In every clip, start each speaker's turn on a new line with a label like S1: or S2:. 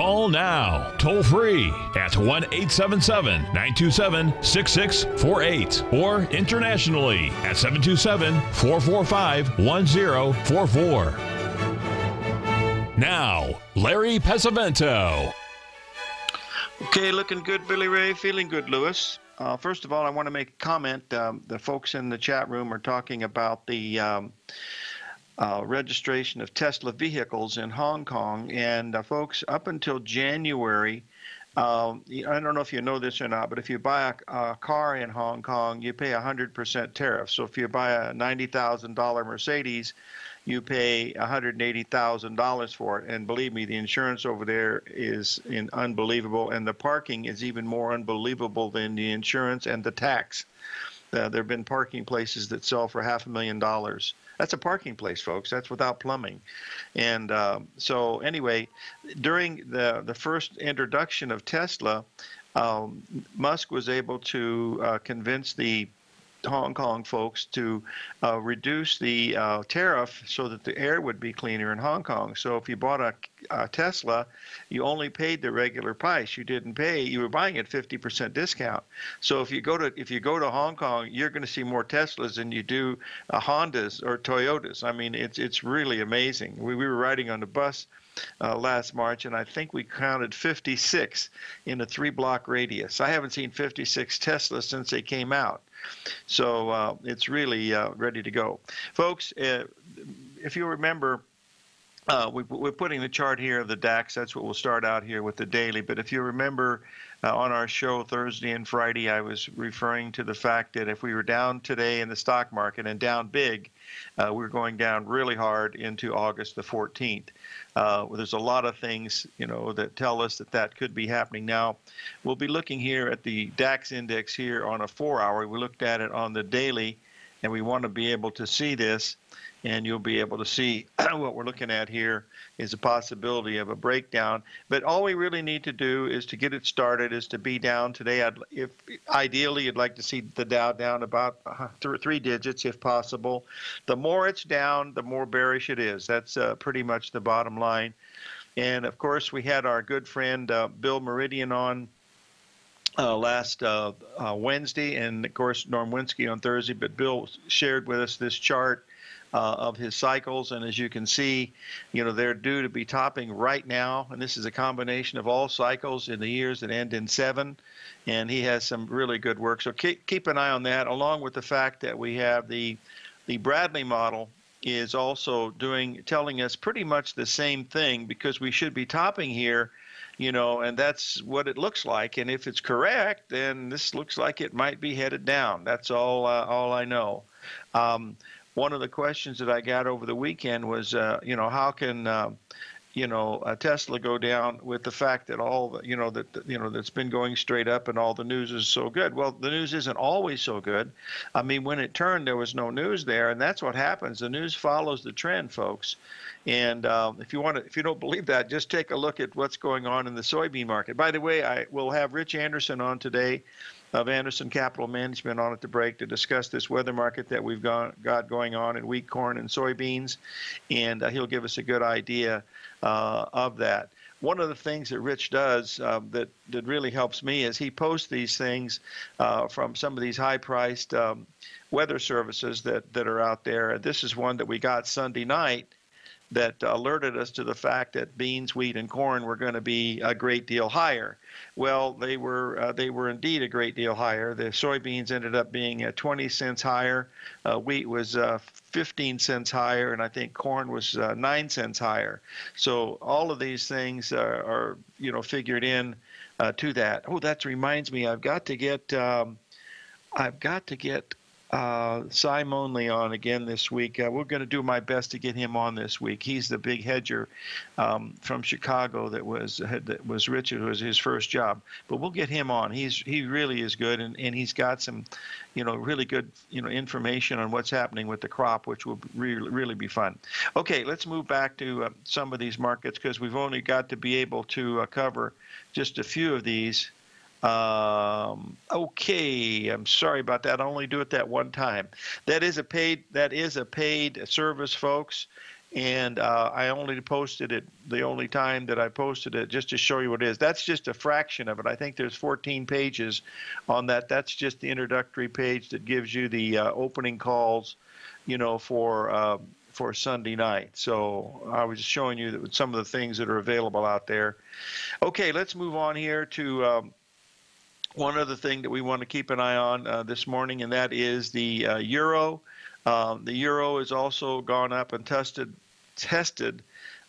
S1: Call now, toll free at 1 877 927 6648 or internationally at 727 445 1044. Now, Larry Pesavento.
S2: Okay, looking good, Billy Ray. Feeling good, Lewis. Uh, first of all, I want to make a comment. Um, the folks in the chat room are talking about the um, uh, registration of Tesla vehicles in Hong Kong. And uh, folks, up until January, um, I don't know if you know this or not, but if you buy a, a car in Hong Kong, you pay a 100% tariff. So if you buy a $90,000 Mercedes, you pay $180,000 for it. And believe me, the insurance over there is unbelievable, and the parking is even more unbelievable than the insurance and the tax. Uh, there have been parking places that sell for half a million dollars. That's a parking place, folks. That's without plumbing. And uh, so, anyway, during the the first introduction of Tesla, um, Musk was able to uh, convince the Hong Kong folks to uh, reduce the uh, tariff so that the air would be cleaner in Hong Kong. So if you bought a, a, Tesla, you only paid the regular price. You didn't pay. You were buying at 50% discount. So if you go to if you go to Hong Kong, you're going to see more Teslas than you do uh, Hondas or Toyotas. I mean, it's it's really amazing. We, we were riding on the bus. Uh, last March, and I think we counted 56 in a three block radius. I haven't seen 56 Teslas since they came out. So uh, it's really uh, ready to go. Folks, uh, if you remember, uh, we, are putting the chart here of the DAX. That's what we'll start out here with the daily. But if you remember uh, on our show Thursday and Friday, I was referring to the fact that if we were down today in the stock market and down big, uh, we're going down really hard into August the 14th. Uh, there's a lot of things, you know, that tell us that that could be happening. Now, we'll be looking here at the DAX index here on a four-hour. We looked at it on the daily, and we want to be able to see this and you'll be able to see what we're looking at here is a possibility of a breakdown. But all we really need to do is to get it started, is to be down today. I'd, if ideally you'd like to see the Dow down about uh, three digits if possible. The more it's down, the more bearish it is. That's uh, pretty much the bottom line. And of course, we had our good friend uh, Bill Meridian on. Uh, last uh, uh, Wednesday, and of course Norm Winski on Thursday. But Bill shared with us this chart uh, of his cycles. And as you can see, you know, they're due to be topping right now. And this is a combination of all cycles in the years that end in seven. And he has some really good work. So keep, keep an eye on that, along with the fact that we have the, the Bradley model is also doing telling us pretty much the same thing because we should be topping here you know, and that's what it looks like. And if it's correct, then this looks like it might be headed down. That's all uh, all I know. Um, one of the questions that I got over the weekend was, uh, you know, how can uh, you know, Tesla go down with the fact that all the, you know, that, you know, that's been going straight up and all the news is so good. Well, the news isn't always so good. I mean, when it turned, there was no news there, and that's what happens. The news follows the trend, folks. And um, if you want to, if you don't believe that, just take a look at what's going on in the soybean market. By the way, I will have Rich Anderson on today of Anderson Capital Management on at the break to discuss this weather market that we've got, got going on in wheat, corn, and soybeans, and uh, he'll give us a good idea uh, of that. One of the things that Rich does uh, that that really helps me is he posts these things uh, from some of these high-priced um, weather services that that are out there. This is one that we got Sunday night that alerted us to the fact that beans, wheat, and corn were going to be a great deal higher. Well, they were uh, they were indeed a great deal higher. The soybeans ended up being uh, 20 cents higher. Uh, wheat was uh, 15 cents higher, and I think corn was uh, nine cents higher. So all of these things are, are you know figured in to that. Oh, that reminds me, I've got to get um, I've got to get uh, Simon Leon again this week. Uh, we're going to do my best to get him on this week. He's the big hedger um, from Chicago that was that was Richard was his first job. But we'll get him on. He's he really is good, and, and he's got some, you know, really good you know information on what's happening with the crop, which will really really be fun. Okay, let's move back to uh, some of these markets because we've only got to be able to uh, cover just a few of these. Um, okay, I'm sorry about that. I only do it that one time. That is a paid. That is a paid service, folks. And uh, I only posted it the only time that I posted it just to show you what it is. That's just a fraction of it. I think there's 14 pages on that. That's just the introductory page that gives you the uh, opening calls, you know, for uh, for Sunday night. So I was just showing you that some of the things that are available out there. Okay, let's move on here to um, one other thing that we want to keep an eye on uh, this morning, and that is the uh, euro. Um, the euro has also gone up and tested tested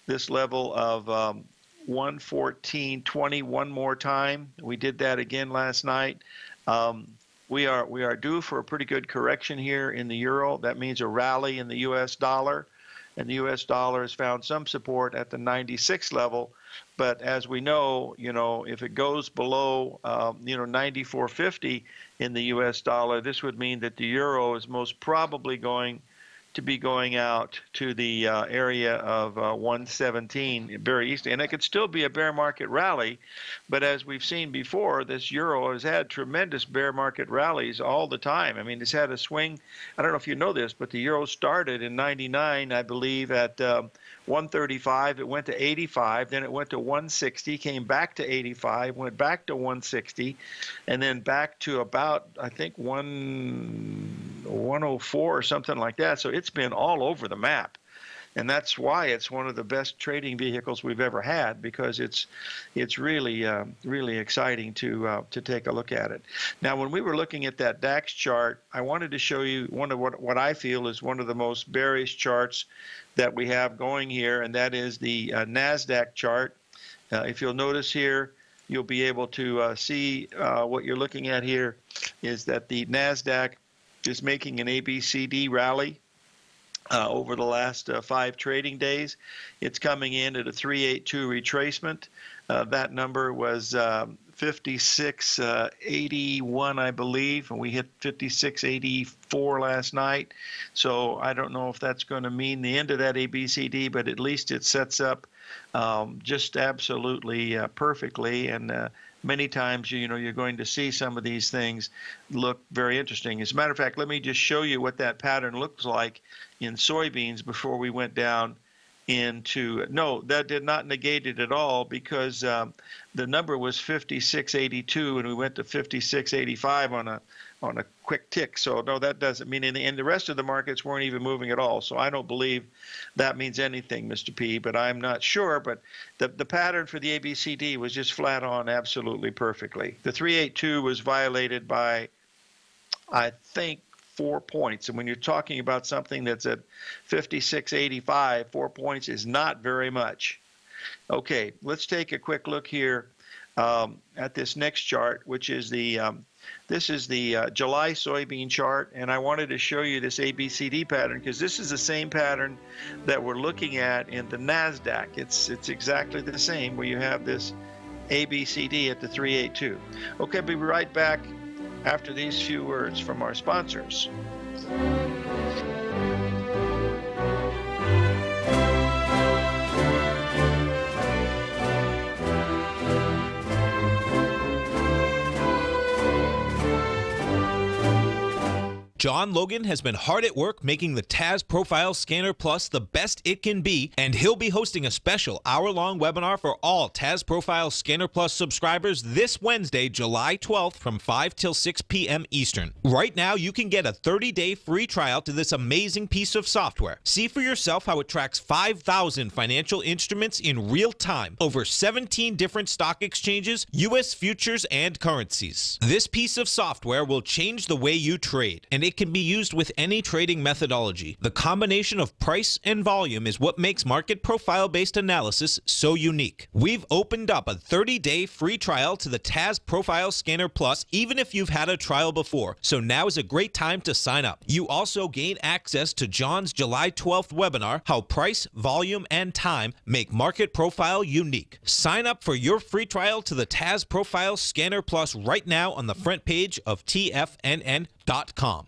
S2: this level of um, 114.20 one more time. We did that again last night. Um, we are we are due for a pretty good correction here in the euro. That means a rally in the U.S. dollar, and the U.S. dollar has found some support at the 96 level. But as we know, you know, if it goes below, um, you know, 94.50 in the U.S. dollar, this would mean that the euro is most probably going to be going out to the uh, area of uh, 117 very easily. And it could still be a bear market rally, but as we've seen before, this euro has had tremendous bear market rallies all the time. I mean, it's had a swing. I don't know if you know this, but the euro started in 99, I believe, at um, 135. It went to 85. Then it went to 160, came back to 85, went back to 160, and then back to about, I think, 1, 104 or something like that. So it's been all over the map and that's why it's one of the best trading vehicles we've ever had because it's it's really uh, really exciting to uh, to take a look at it. Now, when we were looking at that DAX chart, I wanted to show you one of what what I feel is one of the most bearish charts that we have going here, and that is the uh, Nasdaq chart. Uh, if you'll notice here, you'll be able to uh, see uh, what you're looking at here is that the Nasdaq is making an ABCD rally uh, over the last uh, five trading days. It's coming in at a 382 retracement. Uh, that number was um, 5681, uh, I believe, and we hit 5684 last night. So I don't know if that's going to mean the end of that ABCD, but at least it sets up um, just absolutely uh, perfectly and uh, many times you know you're going to see some of these things look very interesting. As a matter of fact, let me just show you what that pattern looks like in soybeans before we went down into no that did not negate it at all because um, the number was 5682 and we went to 5685 on a on a quick tick so no that doesn't mean anything and the rest of the markets weren't even moving at all so i don't believe that means anything mr p but i'm not sure but the the pattern for the abcd was just flat on absolutely perfectly the 382 was violated by i think four points. And when you're talking about something that's at 56.85, four points is not very much. Okay, let's take a quick look here um, at this next chart, which is the um, this is the uh, July soybean chart, and I wanted to show you this ABCD pattern because this is the same pattern that we're looking at in the Nasdaq. It's it's exactly the same where you have this ABCD at the 382. Okay, I'll be right back after these few words from our sponsors.
S3: John Logan has been hard at work making the TAS Profile Scanner Plus the best it can be, and he'll be hosting a special hour long webinar for all TAS Profile Scanner Plus subscribers this Wednesday, July 12th from 5 till 6 p.m. Eastern. Right now, you can get a 30 day free trial to this amazing piece of software. See for yourself how it tracks 5,000 financial instruments in real time, over 17 different stock exchanges, U.S. futures, and currencies. This piece of software will change the way you trade, and it it can be used with any trading methodology. The combination of price and volume is what makes market profile based analysis so unique. We've opened up a 30 day free trial to the TAS Profile Scanner Plus, even if you've had a trial before. So now is a great time to sign up. You also gain access to John's July 12th webinar How Price, Volume, and Time Make Market Profile Unique. Sign up for your free trial to the TAS Profile Scanner Plus right now on the front page of TFNN.com.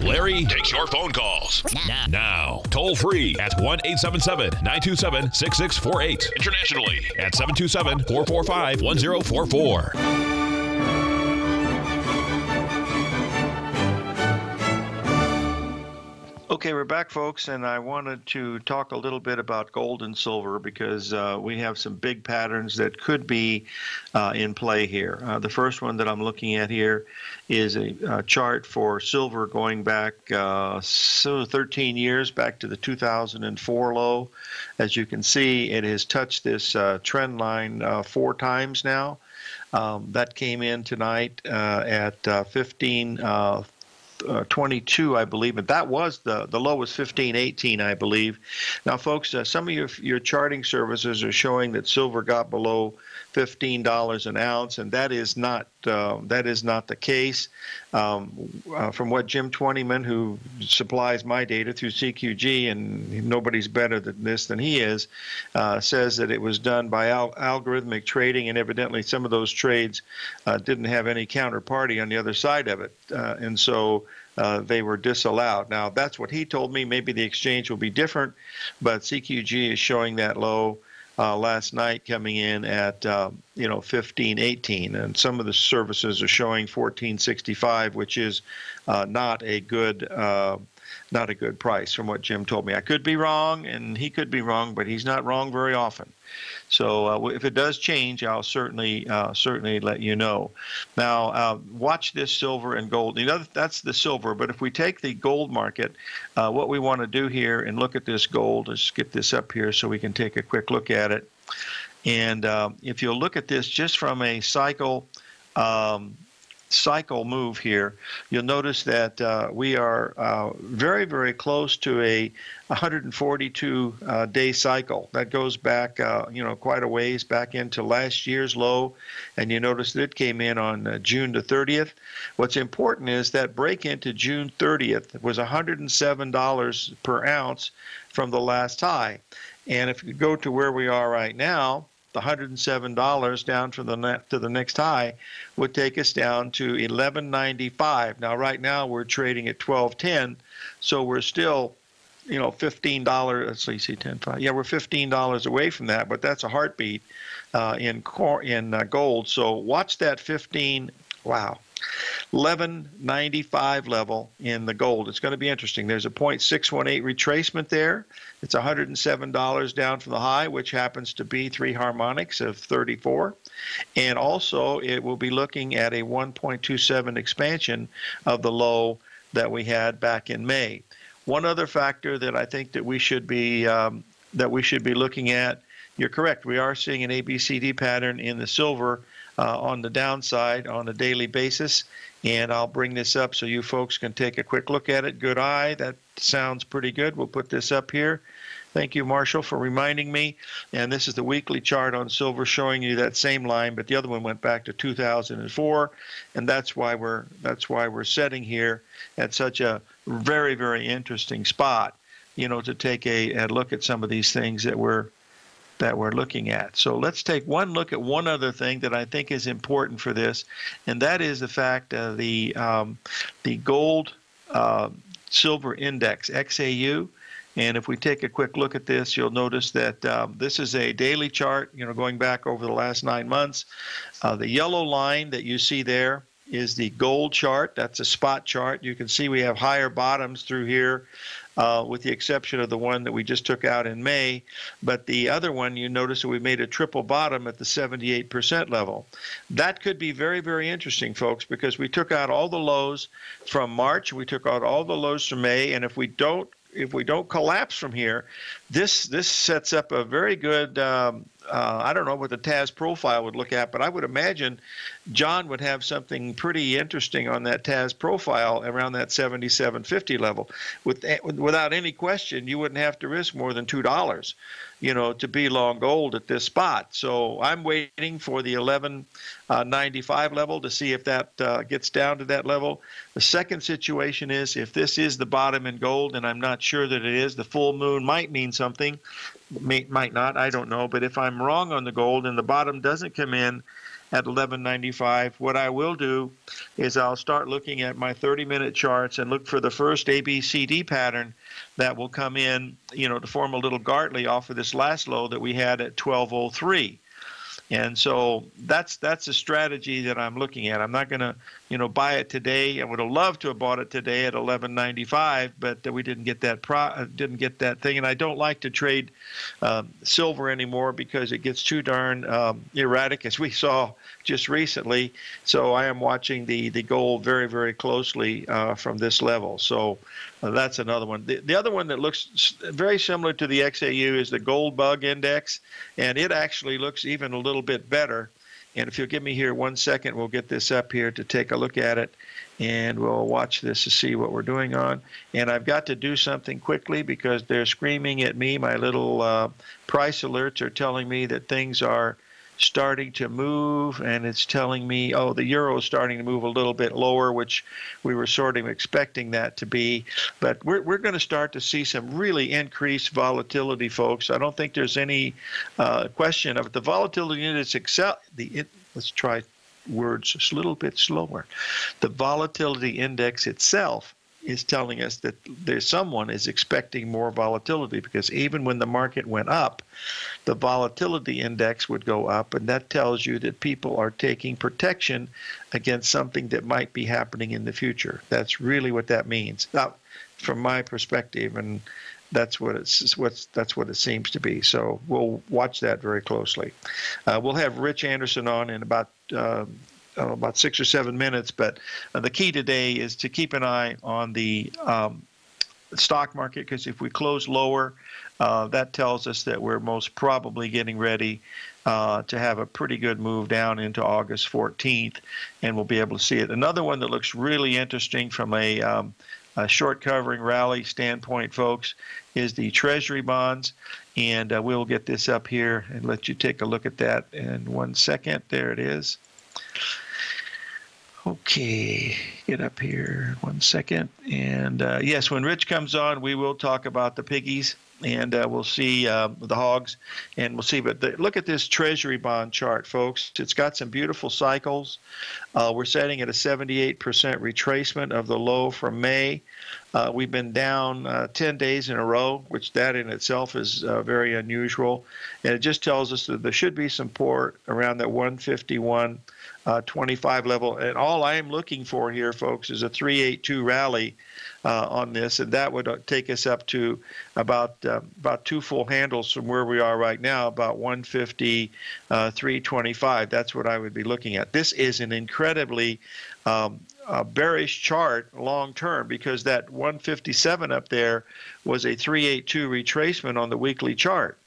S1: Larry takes your phone calls now. now. Toll free at 1 877 927 6648. Internationally at 727 445 1044.
S2: Okay, we're back, folks, and I wanted to talk a little bit about gold and silver because uh, we have some big patterns that could be uh, in play here. Uh, the first one that I'm looking at here is a, a chart for silver going back uh, so 13 years, back to the 2004 low. As you can see, it has touched this uh, trend line uh, four times now. Um, that came in tonight at 15. Uh, 22, I believe, and that was the the low was 15, 18, I believe. Now, folks, uh, some of your your charting services are showing that silver got below fifteen dollars an ounce, and that is not uh, that is not the case. Um, uh, from what Jim Twentyman, who supplies my data through CQG, and nobody's better than this than he is, uh, says that it was done by al- algorithmic trading, and evidently some of those trades uh, didn't have any counterparty on the other side of it, uh, and so. Uh, they were disallowed. Now, that's what he told me. Maybe the exchange will be different, but CQG is showing that low uh, last night coming in at uh, you know 1518 and some of the services are showing 1465 which is uh, not a good uh, not a good price from what Jim told me. I could be wrong and he could be wrong but he's not wrong very often so uh, if it does change, I'll certainly uh, certainly let you know. Now, uh, watch this silver and gold. You know, that's the silver. But if we take the gold market, uh, what we want to do here and look at this gold. Let's get this up here so we can take a quick look at it. And um, if you'll look at this just from a cycle. Um, cycle move here, you'll notice that uh, we are uh, very, very close to a 142 uh, day cycle. That goes back, uh, you know, quite a ways back into last year's low, and you notice that it came in on uh, June the 30th. What's important is that break into June 30th was $107 per ounce from the last high. And if you go to where we are right now, the $107 down from the to the next high would take us down to 11.95. Now, right now we're trading at 12.10, so we're still, you know, $15. Let's see, see 10, 5. Yeah, we're $15 away from that, but that's a heartbeat uh, in cor- in uh, gold. So watch that 15. Wow, 1195 level in the gold. It's going to be interesting. There's a 0.618 retracement there. It's $107 down from the high, which happens to be three harmonics of 34. And also, it will be looking at a 1.27 expansion of the low that we had back in May. One other factor that I think that we should be um, that we should be looking at. You're correct. We are seeing an ABCD pattern in the silver uh, on the downside on a daily basis. And I'll bring this up so you folks can take a quick look at it. Good eye. That sounds pretty good. We'll put this up here. Thank you, Marshall, for reminding me. And this is the weekly chart on silver showing you that same line, but the other one went back to 2004, and that's why we're that's why we're setting here at such a very very interesting spot. You know, to take a, a look at some of these things that we're that we're looking at. So let's take one look at one other thing that I think is important for this, and that is the fact of the um, the gold uh, silver index XAU. And if we take a quick look at this, you'll notice that um, this is a daily chart, you know, going back over the last nine months. Uh, the yellow line that you see there is the gold chart. That's a spot chart. You can see we have higher bottoms through here uh, with the exception of the one that we just took out in May. But the other one, you notice that we made a triple bottom at the 78% level. That could be very, very interesting, folks, because we took out all the lows from March, we took out all the lows from May, and if we don't if we don't collapse from here, this this sets up a very good. Um, uh, I don't know what the TAS profile would look at, but I would imagine John would have something pretty interesting on that TAS profile around that 77.50 level. With without any question, you wouldn't have to risk more than two dollars you know, to be long gold at this spot. So I'm waiting for the 1195 uh, level to see if that uh, gets down to that level. The second situation is if this is the bottom in gold, and I'm not sure that it is, the full moon might mean something, may, might not, I don't know. But if I'm wrong on the gold and the bottom doesn't come in, at 1195. What I will do is I'll start looking at my 30 minute charts and look for the first ABCD pattern that will come in, you know, to form a little Gartley off of this last low that we had at 1203. And so that's that's a strategy that I'm looking at. I'm not going to, you know, buy it today. I would have loved to have bought it today at 11.95, but we didn't get that pro, uh, didn't get that thing. And I don't like to trade um, silver anymore because it gets too darn um, erratic, as we saw just recently. So I am watching the the gold very very closely uh, from this level. So uh, that's another one. The, the other one that looks very similar to the XAU is the Gold Bug Index, and it actually looks even a little bit better. And if you'll give me here one second, we'll get this up here to take a look at it, and we'll watch this to see what we're doing on. And I've got to do something quickly because they're screaming at me. My little uh, price alerts are telling me that things are starting to move, and it's telling me, oh, the euro is starting to move a little bit lower, which we were sort of expecting that to be. But we're, we're going to start to see some really increased volatility, folks. I don't think there's any uh, question of it. The volatility index excel. The it, let's try words a little bit slower. The volatility index itself is telling us that there's someone is expecting more volatility because even when the market went up, the volatility index would go up, and that tells you that people are taking protection against something that might be happening in the future. That's really what that means. Now, from my perspective, and that's what it's what's that's what it seems to be. So we'll watch that very closely. Uh, we'll have Rich Anderson on in about. Uh, uh, about six or seven minutes. But uh, the key today is to keep an eye on the um, stock market because if we close lower, uh, that tells us that we're most probably getting ready uh, to have a pretty good move down into August 14th, and we'll be able to see it. Another one that looks really interesting from a, um, a short covering rally standpoint, folks, is the Treasury bonds. And uh, we'll get this up here and let you take a look at that in one second. There it is. Okay, get up here one second. And uh, yes, when Rich comes on, we will talk about the piggies and uh, we'll see uh, the hogs, and we'll see. But the, look at this Treasury bond chart, folks. It's got some beautiful cycles. Uh, we're setting at a 78% retracement of the low from May. Uh, we've been down uh, 10 days in a row, which that in itself is very unusual, and it just tells us that there should be some support around that 151. 25 level, and all I am looking for here, folks, is a 382 rally uh, on this, and that would uh, take us up to about uh, about two full handles from where we are right now, about 150, uh, 325. That's what I would be looking at. This is an incredibly um, bearish chart long term because that 157 up there was a 382 retracement on the weekly chart.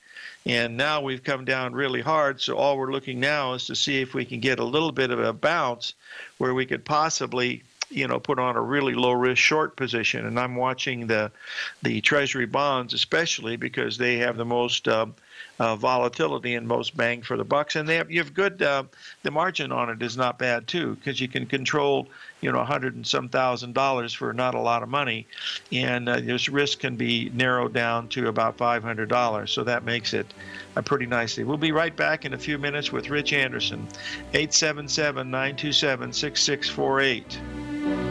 S2: And now we've come down really hard. So all we're looking now is to see if we can get a little bit of a bounce where we could possibly you know put on a really low risk short position and i'm watching the the treasury bonds especially because they have the most um, uh, volatility and most bang for the bucks. And they have you have good uh, the margin on it is not bad too because you can control you know a hundred and some thousand dollars for not a lot of money. And uh, this risk can be narrowed down to about five hundred dollars. So that makes it a pretty nicely. We'll be right back in a few minutes with rich anderson. 877 927 6648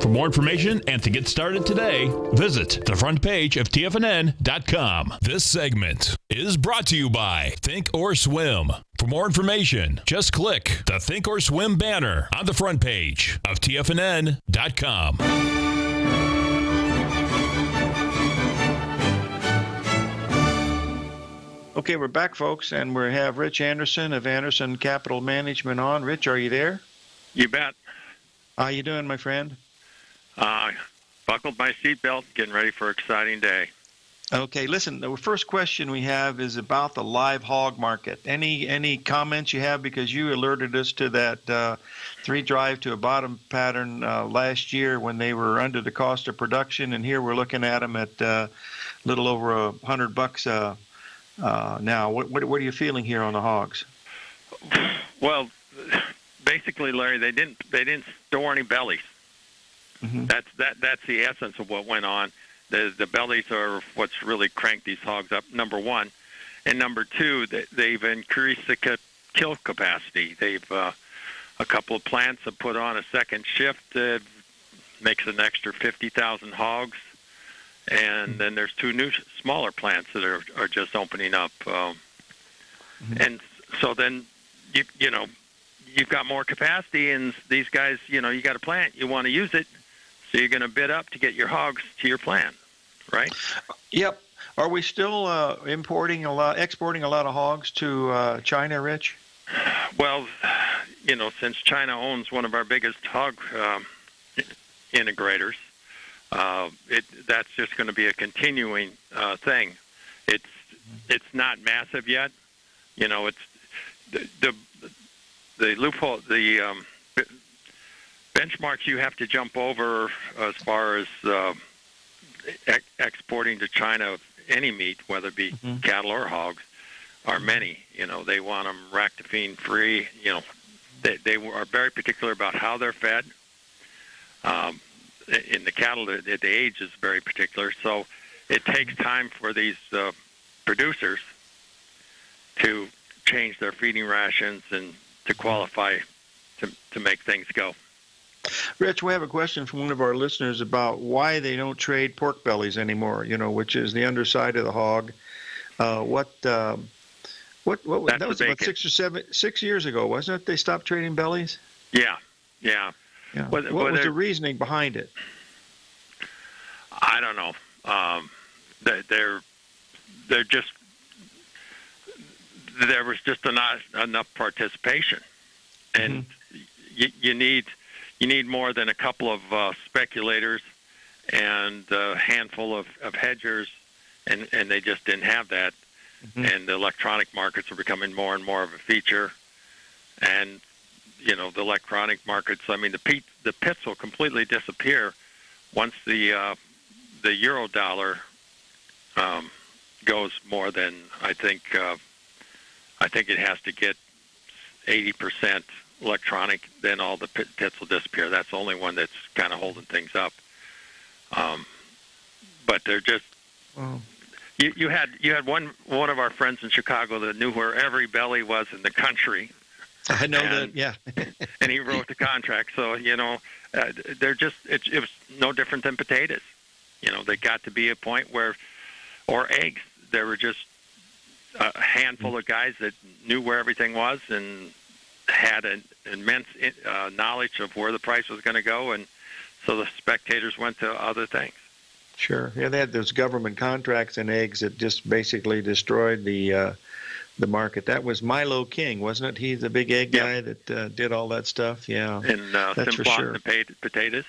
S1: For more information and to get started today, visit the front page of TFNN.com. This segment is brought to you by Think or Swim. For more information, just click the Think or Swim banner on the front page of TFNN.com.
S2: Okay, we're back, folks, and we have Rich Anderson of Anderson Capital Management on. Rich, are you there?
S4: You bet.
S2: How you doing, my friend?
S4: Uh, buckled my seatbelt, getting ready for an exciting day.
S2: Okay, listen. The first question we have is about the live hog market. Any any comments you have because you alerted us to that uh, three drive to a bottom pattern uh, last year when they were under the cost of production, and here we're looking at them at a uh, little over a hundred bucks uh, uh, now. What, what what are you feeling here on the hogs?
S4: Well, basically, Larry, they didn't they didn't store any bellies. Mm-hmm. That's that that's the essence of what went on the the bellies are what's really cranked these hogs up. Number one, and number two, they've increased the kill capacity. They've uh, a couple of plants have put on a second shift that makes an extra 50,000 hogs, and then there's two new smaller plants that are are just opening up, um, mm-hmm. and so then you you know you've got more capacity, and these guys you know you got a plant, you want to use it, so you're going to bid up to get your hogs to your plant, right?
S2: Yep. Are we still uh, importing a lot, exporting a lot of hogs to uh, China, Rich?
S4: Well, you know, since China owns one of our biggest hog um, integrators, uh, it, that's just going to be a continuing uh, thing. It's it's not massive yet. You know, it's the the, the loophole, the um, benchmarks you have to jump over as far as uh, ex- exporting to China any meat, whether it be mm-hmm. cattle or hogs, are many. You know, they want them ractopamine free. You know, they they are very particular about how they're fed. Um, in the cattle, the, the age is very particular. So it takes time for these uh, producers to change their feeding rations and to qualify to to make things go.
S2: Rich, we have a question from one of our listeners about why they don't trade pork bellies anymore. You know, which is the underside of the hog. Uh, what? Um, what? What? That was about six or seven, six years ago, wasn't it? They stopped trading bellies.
S4: Yeah, yeah.
S2: yeah. What, what was the reasoning behind it?
S4: I don't know. Um, they're they're just there was just not enough participation, and mm-hmm. you, you need you need more than a couple of uh, speculators and a handful of, of hedgers, and, and they just didn't have that. Mm-hmm. And the electronic markets are becoming more and more of a feature. And you know the electronic markets. I mean, the pit, the pits will completely disappear once the uh, the euro dollar um, goes more than I think. Uh, I think it has to get eighty percent electronic, then all the pits will disappear. That's the only one that's kind of holding things up. Um, but they're just. You, you had you had one one of our friends in Chicago that knew where every belly was in the country.
S2: I know and, that, yeah.
S4: and he wrote the contract, so you know uh, they're just it, it was no different than potatoes. You know, they got to be a point where, or eggs, there were just a handful of guys that knew where everything was, and had an immense uh, knowledge of where the price was going to go, and so the spectators went to other things.
S2: Sure. Yeah, they had those government contracts and eggs that just basically destroyed the uh, the market. That was Milo King, wasn't it? He's the big egg yep. guy that uh, did all that stuff. Yeah,
S4: and uh, that's for sure. potatoes.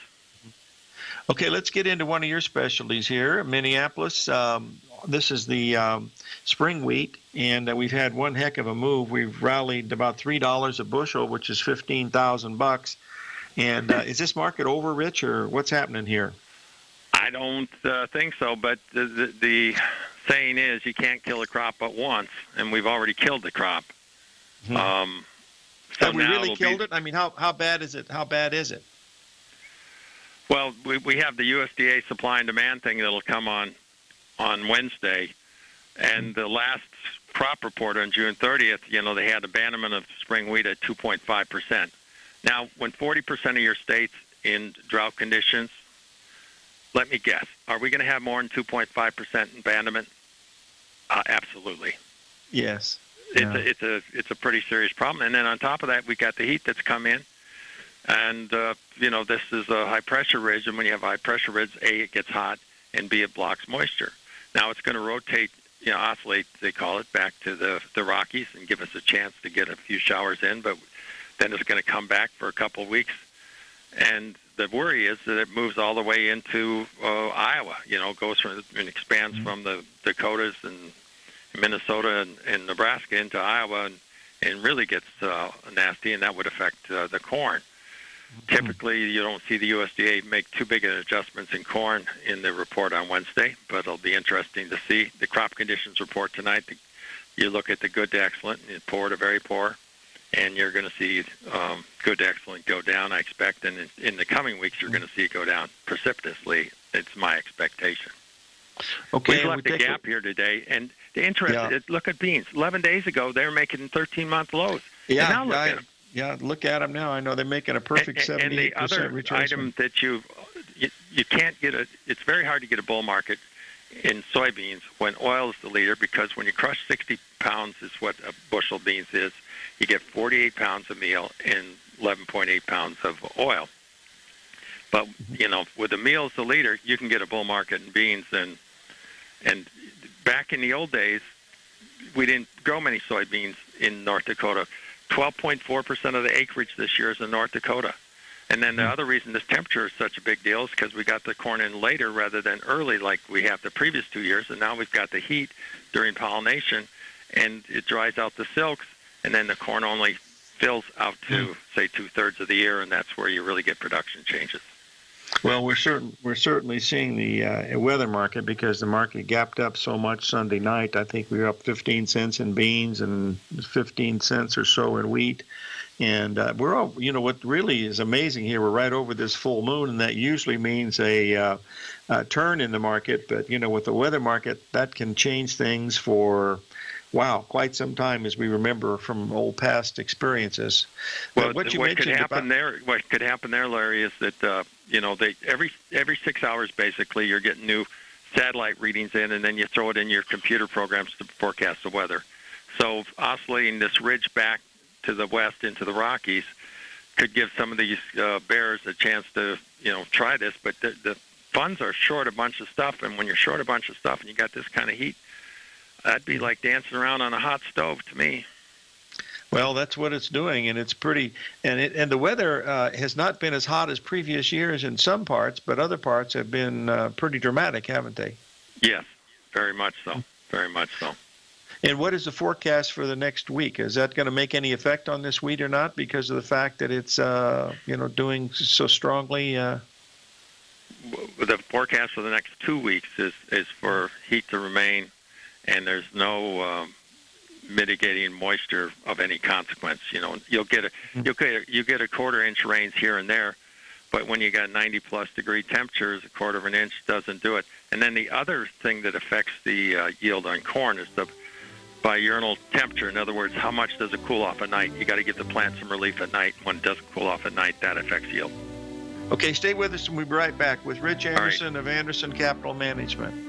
S2: Okay, let's get into one of your specialties here, Minneapolis. Um, this is the um, spring wheat, and uh, we've had one heck of a move. We've rallied about three dollars a bushel, which is fifteen thousand bucks. And uh, is this market over, Rich, or what's happening here?
S4: I don't uh, think so, but the, the, the saying is you can't kill a crop but once, and we've already killed the crop.
S2: Mm-hmm. Um, so Have we really killed be... it? I mean, how how bad is it? How bad is it?
S4: Well, we we have the USDA supply and demand thing that'll come on on Wednesday, and the last crop report on June 30th, you know, they had abandonment of spring wheat at 2.5 percent. Now, when 40 percent of your states in drought conditions, let me guess, are we going to have more than 2.5 percent abandonment? Uh, absolutely.
S2: Yes.
S4: It's a it's a it's a pretty serious problem, and then on top of that, we got the heat that's come in, and uh, you know this is a high pressure ridge, and when you have high pressure ridge, a it gets hot, and b it blocks moisture. Now it's going to rotate you know, oscillate, they call it, back to the the Rockies and give us a chance to get a few showers in. But then it's going to come back for a couple of weeks, and the worry is that it moves all the way into uh, Iowa. You know, goes from and expands mm-hmm. from the Dakotas and Minnesota and, and Nebraska into Iowa, and, and really gets uh, nasty, and that would affect uh, the corn. Mm-hmm. Typically, you don't see the USDA make too big an adjustments in corn in the report on Wednesday, but it'll be interesting to see the crop conditions report tonight. You look at the good to excellent, and poor to very poor, and you're going to see um, good to excellent go down. I expect, and in, in the coming weeks, you're going to see it go down precipitously. It's my expectation.
S2: Okay,
S4: we've left we a gap a... here today, and the interest. Yeah. Look at beans. Eleven days ago, they were making 13-month lows.
S2: Yeah,
S4: now look
S2: I,
S4: at them.
S2: Yeah, look at them now. I know they're making a perfect seventy percent return.
S4: And the other item that you, you you can't get a. It's very hard to get a bull market in soybeans when oil is the leader because when you crush 60 pounds is what a bushel beans is, you get 48 pounds of meal and 11.8 pounds of oil. But mm-hmm. you know, with the meal as the leader, you can get a bull market in beans. And and back in the old days, we didn't grow many soybeans in North Dakota. 12.4% of the acreage this year is in North Dakota. And then the mm-hmm. other reason this temperature is such a big deal is because we got the corn in later rather than early like we have the previous two years. And now we've got the heat during pollination, and it dries out the silks, and then the corn only fills out to, mm. say, two-thirds of the year, and that's where you really get production changes.
S2: Well, we're certain we're certainly seeing the uh, weather market because the market gapped up so much Sunday night. I think we were up 15 cents in beans and 15 cents or so in wheat. And uh, we're all, you know, what really is amazing here, we're right over this full moon, and that usually means a, uh, a turn in the market. But, you know, with the weather market, that can change things for, wow, quite some time, as we remember from old past experiences.
S4: Well, what, you what could happen about, there, what could happen there, Larry, is that, uh, you know, they every every six hours, basically, you're getting new satellite readings in, and then you throw it in your computer programs to forecast the weather. So oscillating this ridge back to the west into the Rockies could give some of these uh, bears a chance to you know try this. But the, the funds are short a bunch of stuff, and when you're short a bunch of stuff and you got this kind of heat, that'd be like dancing around on a hot stove to me.
S2: Well, that's what it's doing, and it's pretty. And it and the weather uh, has not been as hot as previous years in some parts, but other parts have been uh, pretty dramatic, haven't they?
S4: Yes, very much so. Very much so.
S2: And what is the forecast for the next week? Is that going to make any effect on this wheat or not because of the fact that it's uh, you know doing so strongly? Uh...
S4: The forecast for the next two weeks is is for heat to remain, and there's no um, mitigating moisture of any consequence. You know, you'll get a mm-hmm. you'll get a, you get a quarter inch rains here and there, but when you got 90 plus degree temperatures, a quarter of an inch doesn't do it. And then the other thing that affects the uh, yield on corn is the diurnal temperature. In other words, how much does it cool off at night? You got to give the plant some relief at night. When it doesn't cool off at night, that affects yield.
S2: Okay, stay with us and we'll be right back with Rich Anderson right. of Anderson Capital Management.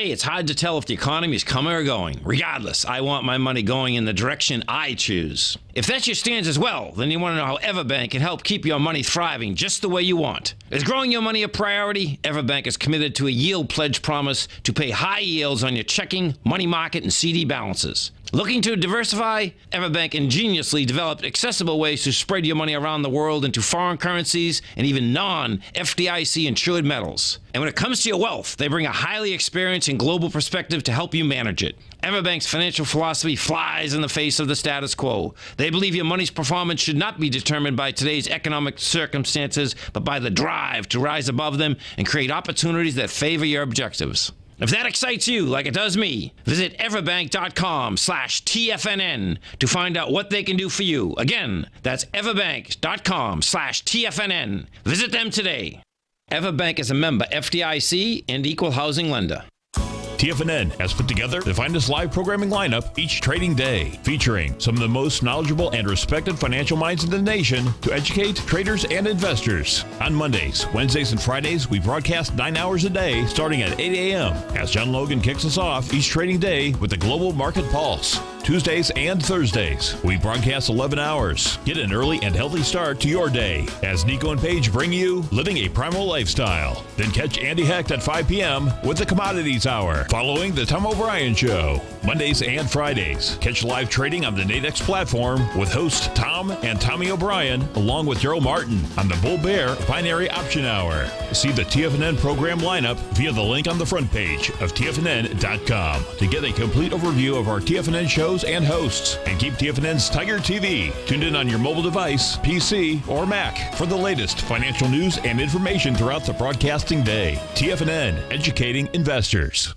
S5: Today, it's hard to tell if the economy is coming or going. Regardless, I want my money going in the direction I choose. If that's your stance as well, then you want to know how Everbank can help keep your money thriving just the way you want. Is growing your money a priority? Everbank is committed to a yield pledge promise to pay high yields on your checking, money market, and CD balances. Looking to diversify? Everbank ingeniously developed accessible ways to spread your money around the world into foreign currencies and even non FDIC insured metals. And when it comes to your wealth, they bring a highly experienced and global perspective to help you manage it. Everbank's financial philosophy flies in the face of the status quo. They believe your money's performance should not be determined by today's economic circumstances, but by the drive to rise above them and create opportunities that favor your objectives. If that excites you like it does me, visit everbank.com slash TFNN to find out what they can do for you. Again, that's everbank.com slash TFNN. Visit them today. Everbank is a member FDIC and equal housing lender.
S1: TFNN has put together the finest live programming lineup each trading day, featuring some of the most knowledgeable and respected financial minds in the nation to educate traders and investors. On Mondays, Wednesdays, and Fridays, we broadcast nine hours a day starting at 8 a.m. as John Logan kicks us off each trading day with the Global Market Pulse. Tuesdays and Thursdays, we broadcast 11 hours. Get an early and healthy start to your day as Nico and Paige bring you Living a Primal Lifestyle. Then catch Andy Hecht at 5 p.m. with the Commodities Hour, following the Tom O'Brien Show. Mondays and Fridays, catch live trading on the Nadex platform with host Tom and Tommy O'Brien, along with Daryl Martin on the Bull Bear Binary Option Hour. See the TFNN program lineup via the link on the front page of TFNN.com to get a complete overview of our TFNN shows and hosts. And keep TFNN's Tiger TV tuned in on your mobile device, PC, or Mac for the latest financial news and information throughout the broadcasting day. TFNN, educating investors.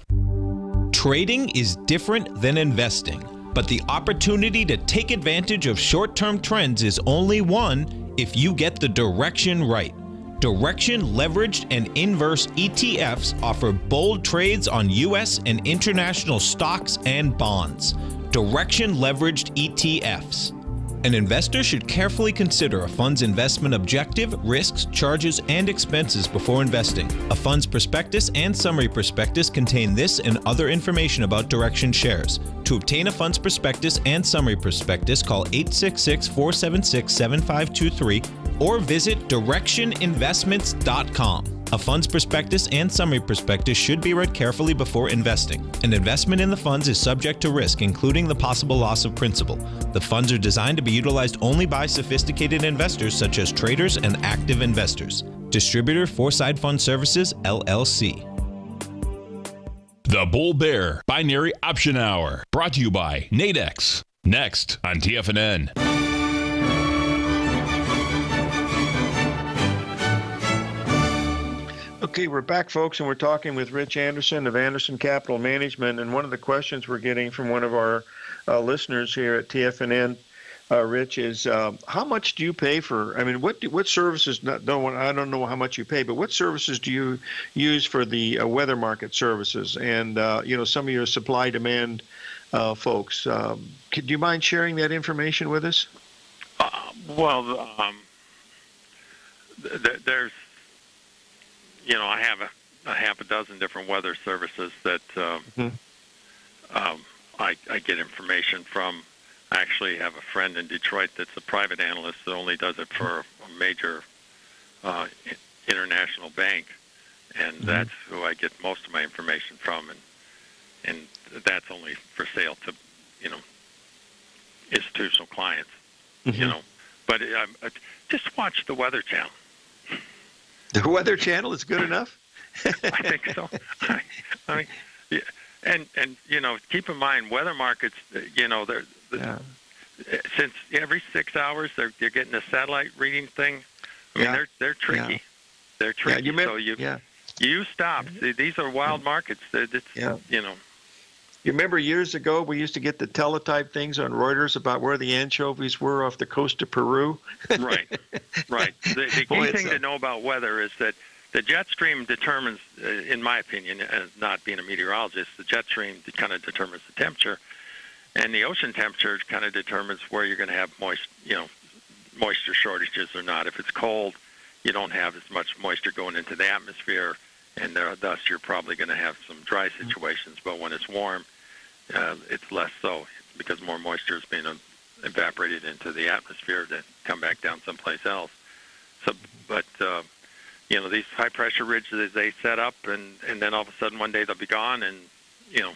S3: Trading is different than investing, but the opportunity to take advantage of short term trends is only one if you get the direction right. Direxion leveraged and inverse ETFs offer bold trades on U.S. and international stocks and bonds. Direxion leveraged ETFs. An investor should carefully consider a fund's investment objective, risks, charges, and expenses before investing. A fund's prospectus and summary prospectus contain this and other information about Direxion shares. To obtain a fund's prospectus and summary prospectus, call 866 476 7523 or visit direxioninvestments.com. A fund's prospectus and summary prospectus should be read carefully before investing. An investment in the funds is subject to risk, including the possible loss of principal. The funds are designed to be utilized only by sophisticated investors such as traders and active investors. Distributor Foreside Fund Services, LLC.
S1: The Bull Bear Binary Option Hour, brought to you by Nadex. Next on TFNN.
S2: Okay, we're back, folks, and we're talking with Rich Anderson of Anderson Capital Management. And one of the questions we're getting from one of our uh, listeners here at TFNN, uh, Rich, is uh, how much do you pay for? I mean, what do, what services? Not, don't I don't know how much you pay, but what services do you use for the uh, weather market services? And uh, you know, some of your supply demand uh, folks. Um, could, do you mind sharing that information with us?
S4: well, um, th- there's you know, I have a, a half a dozen different weather services that um, mm-hmm. um, I, I get information from. I actually have a friend in Detroit that's a private analyst that only does it for a major uh, international bank, and mm-hmm. that's who I get most of my information from, and and that's only for sale to, you know, institutional clients, mm-hmm. you know. But um, uh, just watch the Weather Channel.
S2: The Weather Channel is good enough.
S4: I think so. I, I mean, yeah, and and you know, keep in mind, weather markets. You know, they're yeah. since every six hours they're they're getting a satellite reading thing. I mean, yeah. they're they're tricky. Yeah. They're tricky. Yeah, you meant, so you yeah. you stop. These are wild markets. It's, yeah. You know.
S2: You remember years ago we used to get the teletype things on Reuters about where the anchovies were off the coast of Peru.
S4: right, right. The, the key Boy, thing a... to know about weather is that the jet stream determines, uh, in my opinion, uh, not being a meteorologist, the jet stream kind of determines the temperature, and the ocean temperature kind of determines where you're going to have moist, you know, moisture shortages or not. If it's cold, you don't have as much moisture going into the atmosphere, and there, thus you're probably going to have some dry situations. But when it's warm, uh, it's less so because more moisture is being evaporated into the atmosphere to come back down someplace else. So, but uh, you know, these high pressure ridges they set up, and and then all of a sudden one day they'll be gone, and you know,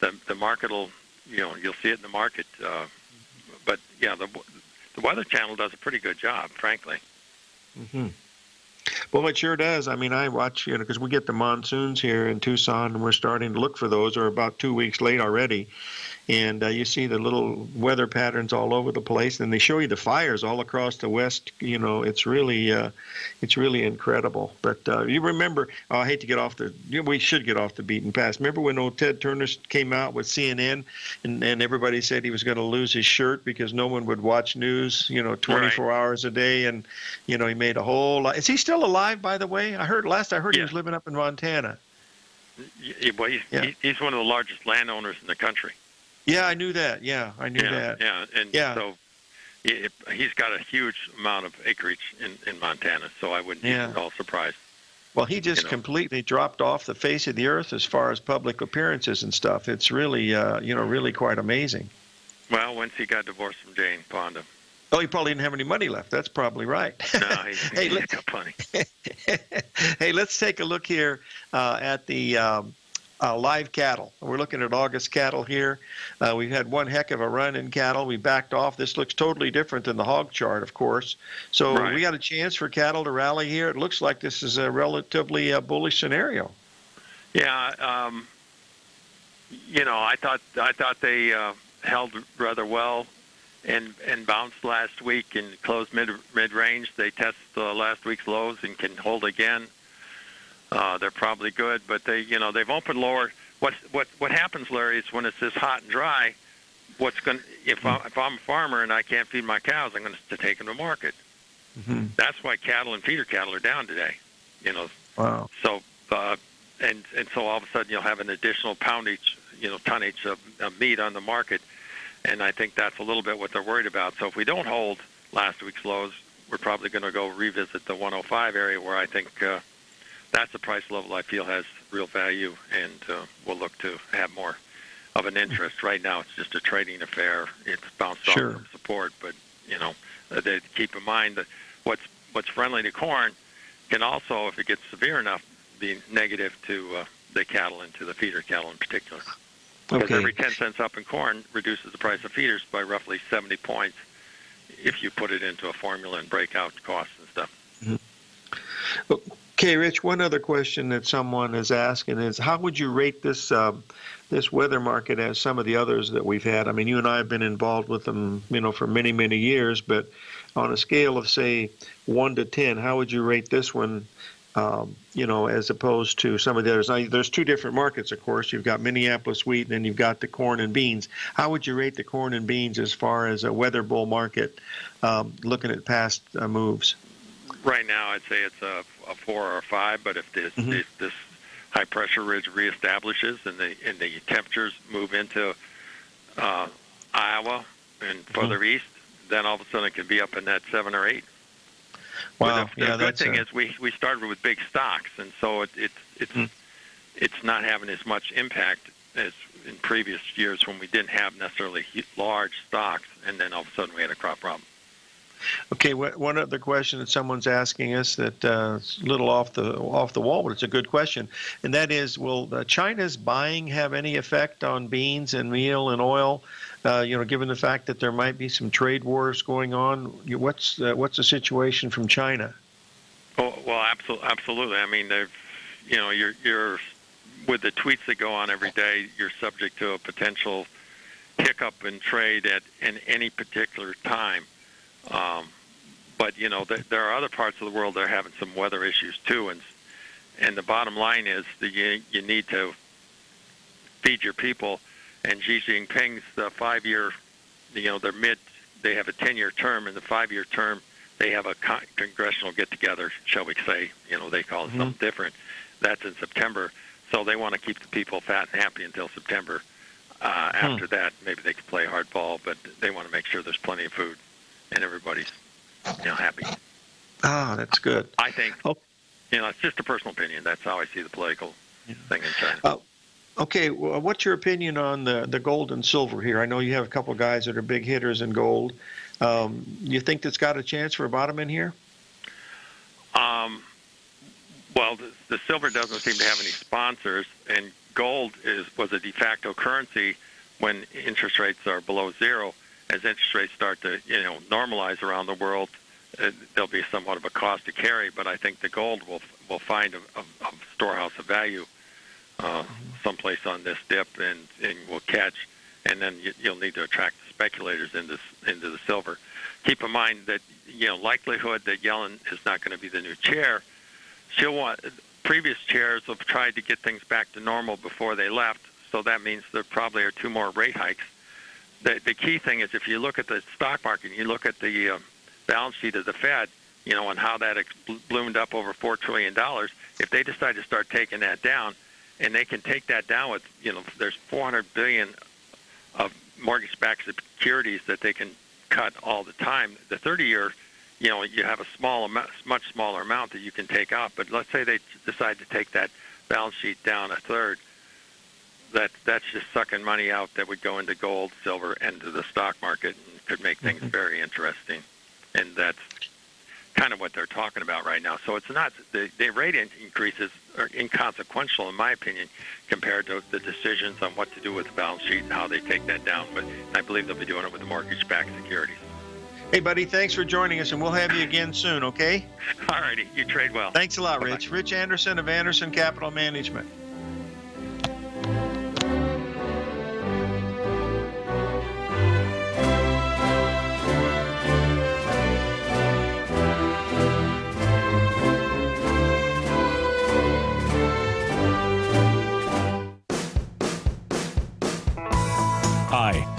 S4: the the market will, you know, you'll see it in the market. Uh, but yeah, the the Weather Channel does a pretty good job, frankly.
S2: Mm-hmm. Well, it sure does. I mean, I watch, you know, because we get the monsoons here in Tucson, and we're starting to look for those. Or about two weeks late already, and uh, you see the little weather patterns all over the place and they show you the fires all across the west you know it's really uh, it's really incredible but uh, you remember oh, i hate to get off the we should get off the beaten path remember when old ted turner came out with cnn and, and everybody said he was going to lose his shirt because no one would watch news you know 24 right. hours a day and you know he made a whole lot is he still alive by the way i heard last i heard yeah. he was living up in montana
S4: Well, he's,
S2: Yeah.
S4: he's one of the largest landowners in the country.
S2: Yeah, I knew that. Yeah, I knew
S4: yeah,
S2: that.
S4: yeah, and
S2: Yeah.
S4: so he- he's got a huge amount of acreage in, in Montana. So I wouldn't
S2: Yeah.
S4: be at all surprised.
S2: Well, he just
S4: You know.
S2: completely dropped off the face of the earth as far as public appearances and stuff. It's really, uh, you know, really quite amazing.
S4: Well, once he got divorced from Jane Fonda,
S2: Oh, he probably didn't have any money left. That's probably right.
S4: no, he,
S2: hey,
S4: he
S2: let,
S4: got plenty.
S2: hey, let's take a look here uh, at the um, uh, live cattle. We're looking at August cattle here. Uh, we've had one heck of a run in cattle. We backed off. This looks totally different than the hog chart, of course. So
S4: Right.
S2: we got a chance for cattle to rally here. It looks like this is a relatively uh, bullish scenario.
S4: Yeah, um, you know, I thought I thought they uh, held rather well and and bounced last week and closed mid mid range. They test uh, last week's lows and can hold again. Uh, they're probably good, but they you know they've opened lower. What what what happens, Larry, is when it's this hot and dry. What's going if I, if I'm a farmer and I can't feed my cows, I'm going to take them to market.
S2: Mm-hmm.
S4: That's why cattle and feeder cattle are down today. You know,
S2: Wow.
S4: so, uh, and and so all of a sudden you'll have an additional poundage, you know, tonnage of, of meat on the market, and I think that's a little bit what they're worried about. So if we don't hold last week's lows, we're probably going to go revisit the 105 area where I think uh, that's a price level I feel has real value, and uh, we'll look to have more of an interest. Right now, it's just a trading affair. It's bounced
S2: Sure.
S4: off from support, but you know, uh, they keep in mind that what's what's friendly to corn can also, if it gets severe enough, be negative to uh, the cattle and to the feeder cattle in particular. Because
S2: Okay.
S4: every 10 cents up in corn reduces the price of feeders by roughly 70 points if you put it into a formula and break out costs and stuff.
S2: Okay, Rich. One other question that someone is asking is, how would you rate this um, this weather market as some of the others that we've had? I mean, you and I have been involved with them, you know, for many many years. But on a scale of say one to ten, how would you rate this one? Um, you know, as opposed to some of the others. Now, there's two different markets, of course. You've got Minneapolis wheat, and then you've got the corn and beans. How would you rate the corn and beans as far as a weather bull market, um, looking at past uh, moves?
S4: Right now, I'd say it's a, a four or a five, but if this,
S2: Mhm.
S4: if this high pressure ridge reestablishes and the and the temperatures move into uh, Iowa and further east, then all of a sudden it could be up in that seven or eight.
S2: Wow,
S4: But the, the
S2: yeah,
S4: good thing
S2: a-
S4: is we we started with big stocks, and so it, it's it's
S2: Mm.
S4: it's not having as much impact as in previous years when we didn't have necessarily large stocks, and then all of a sudden we had a crop problem.
S2: Okay, one other question that someone's asking us that uh, a little off the off the wall, but it's a good question, and that is, will uh, China's buying have any effect on beans and meal and oil? Uh, you know, given the fact that there might be some trade wars going on, what's uh, what's the situation from China?
S4: Oh, well, absolutely, absolutely. I mean, you know, you're you're with the tweets that go on every day, you're subject to a potential hiccup in trade at in any particular time. Um, but you know, th- there are other parts of the world that are having some weather issues too, and and the bottom line is that you you need to feed your people. And Xi Jinping's the five-year, you know, they're mid, they have a 10-year term, and the five-year term they have a con- congressional get-together, shall we say? You know, they call it something different. That's in September, so they want to keep the people fat and happy until September. Uh, after that, maybe they can play hardball, but they want to make sure there's plenty of food and everybody's, you know, happy.
S2: Ah, that's good.
S4: I think,
S2: Oh.
S4: you know, it's just a personal opinion. That's how I see the political thing in China.
S2: Okay, well, what's your opinion on the the gold and silver here? I know you have a couple of guys that are big hitters in gold. Um, you think that's got a chance for a bottom in here?
S4: Um, well, the, the silver doesn't seem to have any sponsors, and gold is was a de facto currency when interest rates are below zero. As interest rates start to you know normalize around the world, uh, there'll be somewhat of a cost to carry. But I think the gold will will find a, a, a storehouse of value uh, someplace on this dip, and and will catch. And then you, you'll need to attract the speculators into into the silver. Keep in mind that you know likelihood that Yellen is not going to be the new chair. She'll want previous chairs have tried to get things back to normal before they left, so that means there probably are two more rate hikes. The the key thing is if you look at the stock market, you look at the uh, balance sheet of the Fed, you know, and how that ex- bloomed up over four trillion dollars. If they decide to start taking that down, and they can take that down with you know there's 400 billion of mortgage-backed securities that they can cut all the time. The 30-year, you know, you have a small amount, much smaller amount that you can take out. But let's say they decide to take that balance sheet down a third. That that's just sucking money out that would go into gold, silver, and to the stock market, and could make things mm-hmm. very interesting. And that's kind of what they're talking about right now. So it's not the, the rate increases are inconsequential, in my opinion, compared to the decisions on what to do with the balance sheet and how they take that down. But I believe they'll be doing it with the mortgage-backed securities.
S2: Hey, buddy, thanks for joining us, and we'll have you again soon, okay?
S4: All righty. You trade well.
S2: Thanks a lot, Rich. Bye-bye. Rich Anderson of Anderson Capital Management.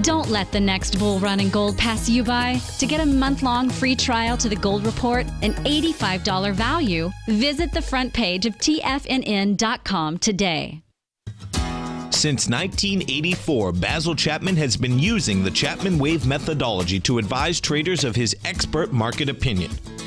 S6: Don't let the next bull run in gold pass you by. To get a month long free trial to the Gold Report, an $85 value, visit the front page of TFNN.com today.
S3: Since 1984, Basil Chapman has been using the Chapman Wave methodology to advise traders of his expert market opinion.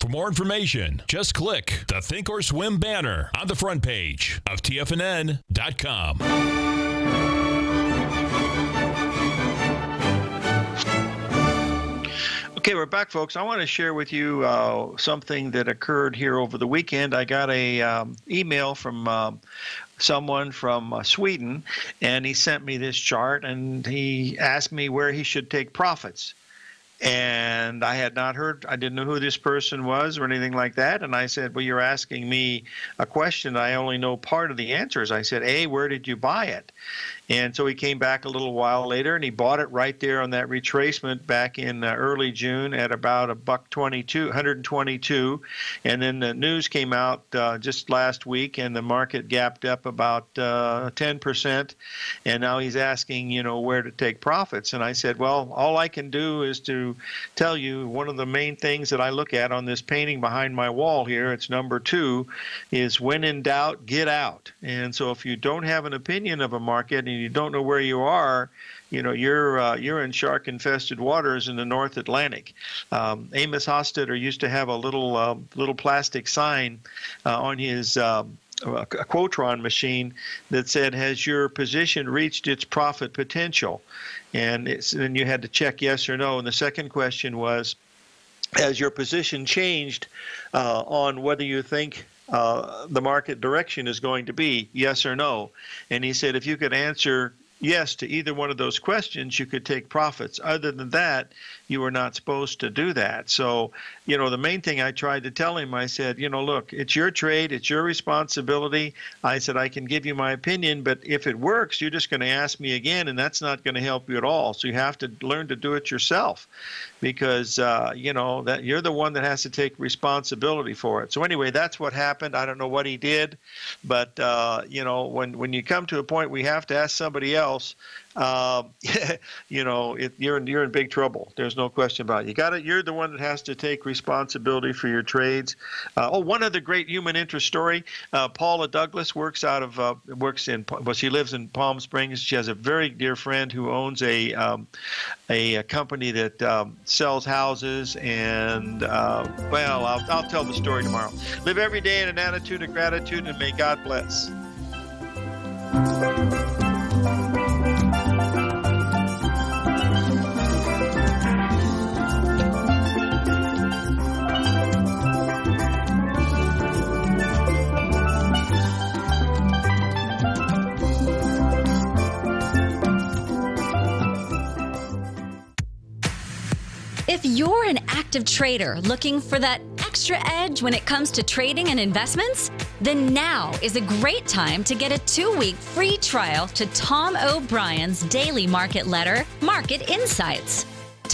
S1: For more information, just click the Think or Swim banner on the front page of TFNN.com.
S2: Okay, we're back, folks. I want to share with you uh, something that occurred here over the weekend. I got a um, email from um, someone from uh, Sweden, and he sent me this chart, and he asked me where he should take profits. And I had not heard, I didn't know who this person was or anything like that. And I said, Well, you're asking me a question. I only know part of the answers. I said, A, where did you buy it? And so he came back a little while later and he bought it right there on that retracement back in uh, early June at about a buck 22, 122. And then the news came out uh, just last week and the market gapped up about uh, 10%. And now he's asking, you know, where to take profits. And I said, well, all I can do is to tell you one of the main things that I look at on this painting behind my wall here, it's number two, is when in doubt, get out. And so if you don't have an opinion of a market and you don't know where you are, you know you're uh, you're in shark infested waters in the North Atlantic. Um, Amos Hostetter used to have a little uh, little plastic sign uh, on his. Um, a Quotron machine that said, "Has your position reached its profit potential?" And then you had to check yes or no. And the second question was, "Has your position changed uh, on whether you think uh, the market direction is going to be yes or no?" And he said, "If you could answer yes to either one of those questions, you could take profits. Other than that, you were not supposed to do that. So, you know, the main thing I tried to tell him, I said, you know, look, it's your trade, it's your responsibility. I said, I can give you my opinion, but if it works, you're just going to ask me again, and that's not going to help you at all. So you have to learn to do it yourself because, uh, you know, that you're the one that has to take responsibility for it. So anyway, that's what happened. I don't know what he did, but, uh, you know, when, when you come to a point we have to ask somebody else, uh, you know, it, you're in, you're in big trouble. There's no question about it. You got it. You're the one that has to take responsibility for your trades. Uh, oh, one other great human interest story. Uh, Paula Douglas works out of uh, works in well, she lives in Palm Springs. She has a very dear friend who owns a um, a, a, company that um, sells houses. And uh, well, I'll, I'll tell the story tomorrow. Live every day in an attitude of gratitude, and may God bless.
S6: Trader looking for that extra edge when it comes to trading and investments, then now is a great time to get a two week free trial to Tom O'Brien's daily market letter, Market Insights.